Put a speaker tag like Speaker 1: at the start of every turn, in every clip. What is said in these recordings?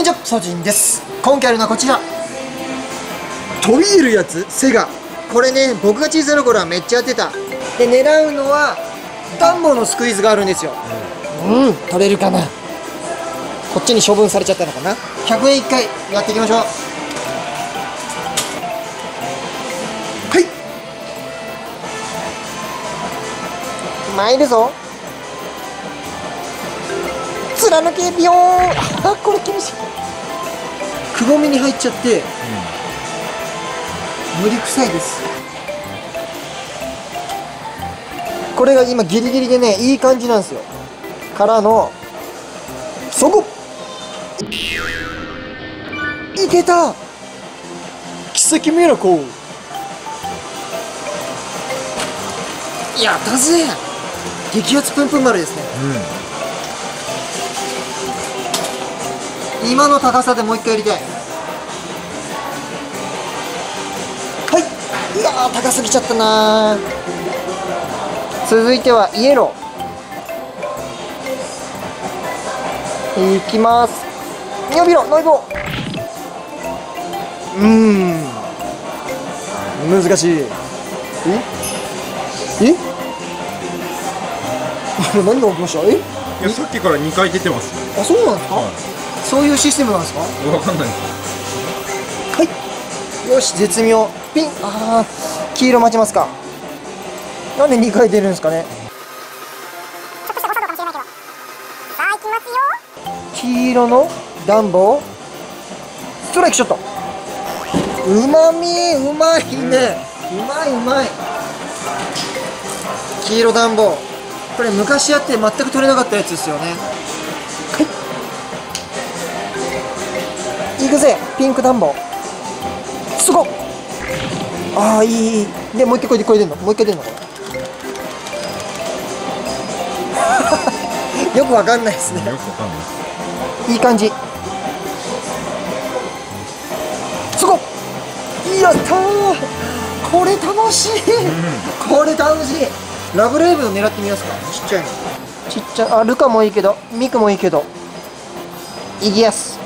Speaker 1: にちはソジンです。今回あるのはこちら。飛び入るやつセガ。これね僕が小さい頃はめっちゃやってた。で狙うのはダンボのスクイーズがあるんですよ。うん。取れるかな。こっちに処分されちゃったのかな。100円1回やっていきましょう。はい。参るぞ。貫けビヨーン。あこれ厳しいくぼみに入っちゃって、無理臭いです。これが今ギリギリでねいい感じなんですよ。からのそこ。いけた。奇跡ミラコー。やったぜ。激アツプンプン丸ですね。今の高さでもう一回やりたいはい。いやー高すぎちゃったなー。続いてはイエロー。いきます。伸びろ伸びろ。うーん。難しい。え？え？何が起きました？え？
Speaker 2: いやさっきから2回出てますよ。
Speaker 1: あそうなんですか、
Speaker 2: は
Speaker 1: そういうシステムなんですか？
Speaker 2: いわかんない。
Speaker 1: はい。よし絶妙。ピン。ああ黄色待ちますか。なんで2回出るんですかね？黄色のダンボストライクショット。うまみうまいね、うまいうまい。黄色ダンボこれ昔やって全く取れなかったやつですよねぜピンクダンボすごっ。ああいいいい。でもう一回これでこれ出んの？もう一回出んの？これ。よくわかんないですね。
Speaker 2: よくわかんない。
Speaker 1: いい感じ。すごっ。やったー。これ楽しい、これ楽しい。ラブレイブの狙ってみますか。ちっちゃいの。ちっちゃい。あルカもいいけどミクもいいけど。イギアス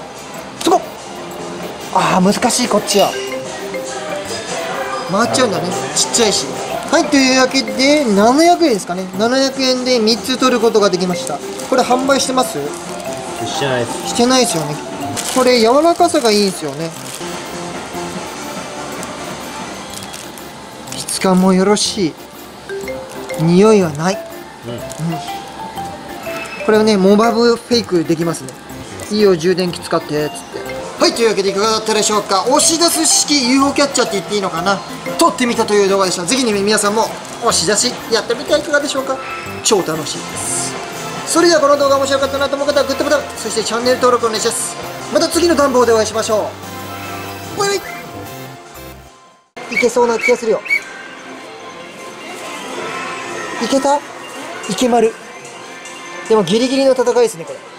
Speaker 1: ああ難しいこっちは。回っちゃうんだね。ちっちゃいし。はいというわけで700円ですかね。700円で3つ取ることができました。これ販売してます？
Speaker 2: してないです。
Speaker 1: してないですよね。これ柔らかさがいいんですよね。質感もよろしい。匂いはない、うん。これはねモバブフェイクできますね。いいよ充電器使ってっつってはいというわけでいかがだったでしょうか？押し出す式 UFO キャッチャーって言っていいのかな？撮ってみたという動画でした。ぜひね皆さんも押し出しやってみてはいかがでしょうか？超楽しいです。それではこの動画面白かったなと思う方はグッドボタンそしてチャンネル登録お願いします。また次の暖房でお会いしましょう。バイバイ。いけそうな気がするよ。いけた？いけまる。でもギリギリの戦いですねこれ。